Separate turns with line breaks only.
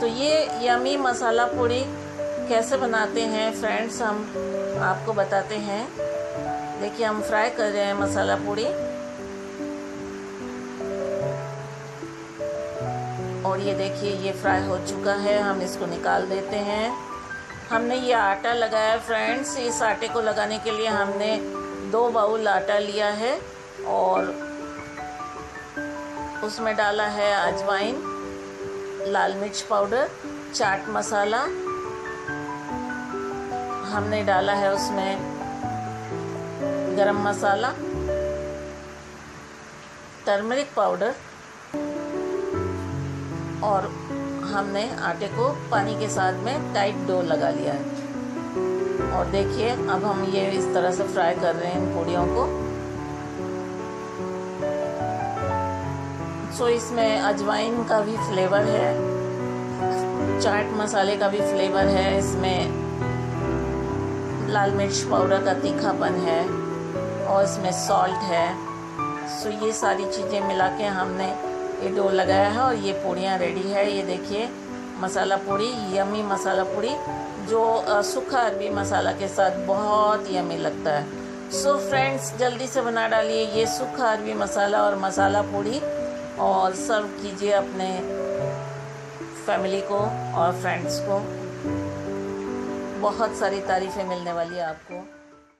तो ये यमी मसाला पूड़ी कैसे बनाते हैं फ्रेंड्स हम आपको बताते हैं। देखिए, हम फ्राई कर रहे हैं मसाला पूड़ी। और ये देखिए, ये फ्राई हो चुका है, हम इसको निकाल देते हैं। हमने ये आटा लगाया फ्रेंड्स इस आटे को लगाने के लिए हमने दो बाउल आटा लिया है और उसमें डाला है अजवाइन। लाल मिर्च पाउडर, चाट मसाला हमने डाला है उसमें गरम मसाला, टर्मरिक पाउडर और हमने आटे को पानी के साथ में टाइट डो लगा लिया है। और देखिए, अब हम ये इस तरह से फ्राई कर रहे हैं इन पूड़ियों को। सो इसमें अजवाइन का भी फ्लेवर है, चाट मसाले का भी फ्लेवर है, इसमें लाल मिर्च पाउडर का तीखापन है, और इसमें सॉल्ट है। सो ये सारी चीज़ें मिला के हमने ये डो लगाया है, और ये पूड़ियाँ रेडी है। ये देखिए, मसाला पूड़ी यमी मसाला पूड़ी, जो सूखा अरबी मसाला के साथ बहुत यमी लगता है। सो so फ्रेंड्स जल्दी से बना डालिए ये सूखा अरबी मसाला और मसाला पूड़ी। और सर्व कीजिए अपने फैमिली को और फ्रेंड्स को। बहुत सारी तारीफ़ें मिलने वाली है आपको।